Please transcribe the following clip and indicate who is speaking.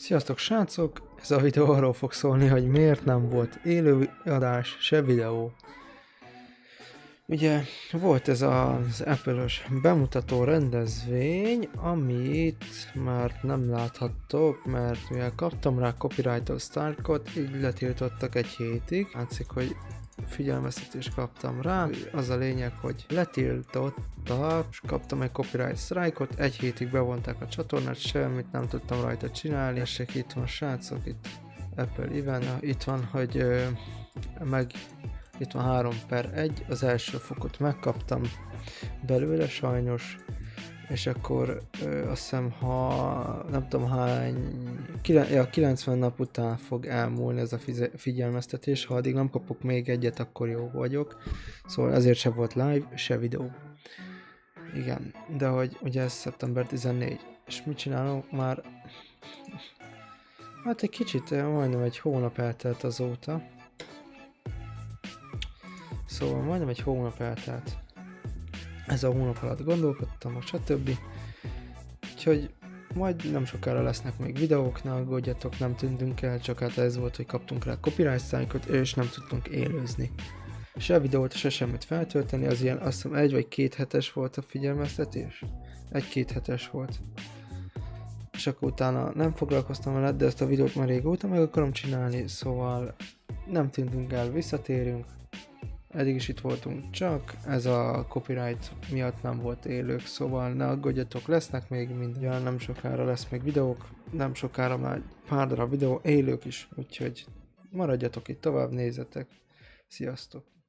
Speaker 1: Sziasztok srácok! Ez a videó arról fog szólni, hogy miért nem volt élő adás, se videó. Ugye volt ez az Apple-ös bemutató rendezvény, amit már nem láthattok, mert mivel kaptam rá copyright strike így letiltottak egy hétig. Látszik, hogy figyelmeztetést kaptam rá. Az a lényeg, hogy letiltottak, és kaptam egy copyright strike-ot, egy hétig bevonták a csatornát, semmit nem tudtam rajta csinálni. És itt van srácok, itt Apple Event, itt van, hogy meg itt van 3 per 1, az első fokot megkaptam belőle sajnos, és akkor ö, azt hiszem, ha nem tudom hány, ja, 90 nap után fog elmúlni ez a figyelmeztetés, ha addig nem kapok még egyet, akkor jó vagyok. Szóval ezért se volt live, se videó. Igen, de hogy ugye ez szeptember 14, és mit csinálok már? Hát egy kicsit, majdnem egy hónap eltelt azóta. Szóval majdnem egy hónap eltelt ez a hónap alatt gondolkodtam, stb. Úgyhogy majd nem sokára lesznek még videók, ne aggódjatok, nem tűntünk el, csak hát ez volt, hogy kaptunk rá copyright strike és nem tudtunk élőzni. Se videót, se semmit feltölteni, az ilyen azt hiszem egy vagy két hetes volt a figyelmeztetés. Egy-két hetes volt. És akkor utána nem foglalkoztam vele, de ezt a videót már régóta meg akarom csinálni, szóval nem tűntünk el, visszatérünk, eddig is itt voltunk, csak ez a copyright miatt nem volt élők, szóval ne aggódjatok, lesznek még mindjárt, nem sokára lesz még videók, nem sokára már pár darab videó, élők is, úgyhogy maradjatok itt tovább, nézzetek, sziasztok!